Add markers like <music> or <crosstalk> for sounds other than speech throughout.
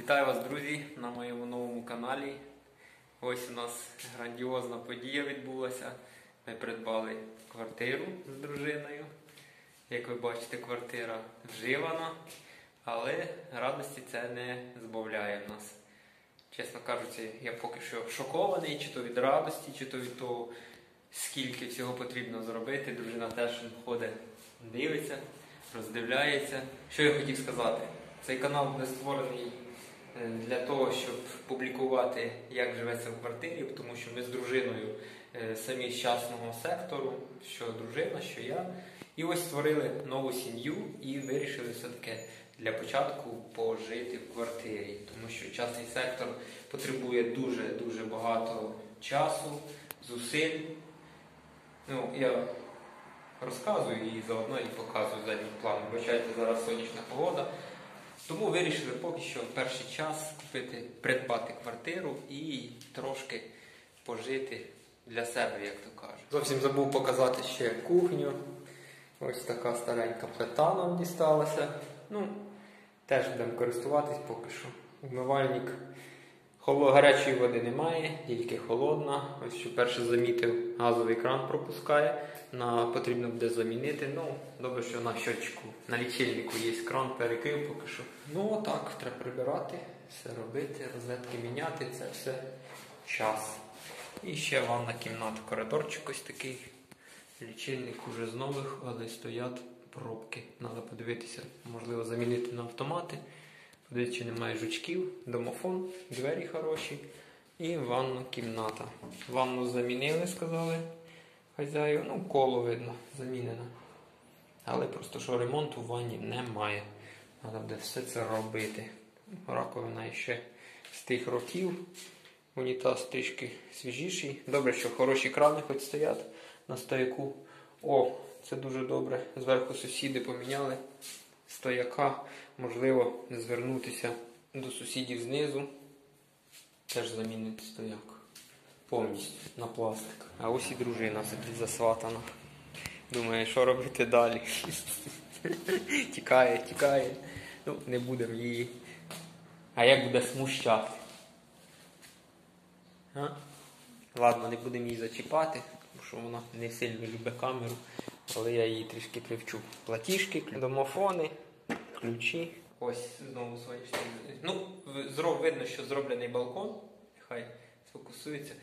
Вітаю вас, друзі, на моєму новому каналі. Ось у нас грандіозна подія відбулася. Ми придбали квартиру з дружиною. Як ви бачите, квартира вживана, але радості це не збавляє в нас. Чесно кажучи, я поки що шокований, чи то від радості, чи то від того, скільки всього потрібно зробити. Дружина теж ходить, дивиться, роздивляється. Що я хотів сказати? Цей канал буде створений для того, щоб публікувати, як живеться в квартирі, тому що ми з дружиною е, самі з частного сектору, що дружина, що я. І ось створили нову сім'ю і вирішили все-таки для початку пожити в квартирі, тому що частний сектор потребує дуже-дуже багато часу, зусиль. Ну, я розказую і заодно і показую задній план. Вибачайте, зараз сонячна погода. Тому вирішили поки що в перший час купити, придбати квартиру і трошки пожити для себе, як то кажуть. Зовсім забув показати ще кухню. Ось така старенька плита нам дісталася. Ну, теж будемо користуватись поки що. Умивальник. Гарячої води немає, тільки холодна. Ось що перше замітив, газовий кран пропускає. На, потрібно буде замінити. Ну, добре, що на щочку, на лічильнику є кран, перекрив поки що. Ну отак, треба прибирати, все робити, розетки міняти, це все час. І ще ванна кімната, коридорчик ось такий. Лічильник уже з нових, але стоять пробки. Треба подивитися, можливо, замінити на автомати. Подивитися, чи немає жучків, домофон, двері хороші і ванна кімната. Ванну замінили, сказали хазяїв. Ну, коло видно, замінено. Але просто що ремонту в ванні немає. Треба буде все це робити. Раковина ще з тих років. Унітаз трішки свіжіший. Добре, що хороші крани хоч стоять на стояку. О, це дуже добре. Зверху сусіди поміняли стояка. Можливо, звернутися до сусідів знизу. Теж замінити стояк. Повністю на пластик. А ось і дружина сидить засватана. Думає, що робити далі. <laughs> тікає, тікає. Ну, не будемо її. А як буде смущати? Ладно, не будемо її зачіпати, що вона не сильно любить камеру, але я її трішки привчу. Платіжки, домофони, ключі. Ось знову сонячний. Ну, видно, що зроблений балкон. Нехай сфокусується.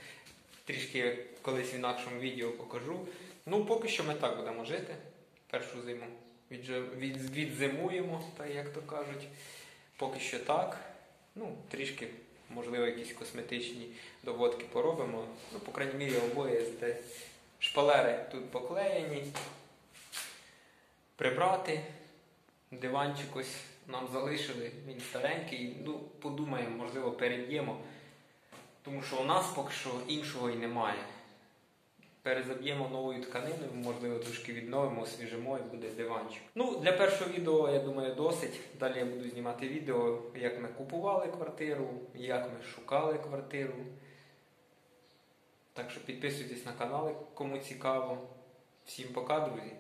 Трішки колись в інакшому відео покажу. Ну, поки що ми так будемо жити першу зиму. Відзимуємо, так як то кажуть. Поки що так. Ну, трішки, можливо, якісь косметичні доводки поробимо. Ну, по крайній мірі, обоє де шпалери тут поклеєні. Прибрати. Диванчик ось нам залишили, він старенький. Ну, подумаємо, можливо, переб'ємо. Тому що у нас поки що іншого і немає. Перезаб'ємо новою тканиною, можливо, трошки відновимо, освіжимо і буде диванчик. Ну, для першого відео, я думаю, досить. Далі я буду знімати відео, як ми купували квартиру, як ми шукали квартиру. Так що підписуйтесь на канал, кому цікаво. Всім пока, друзі!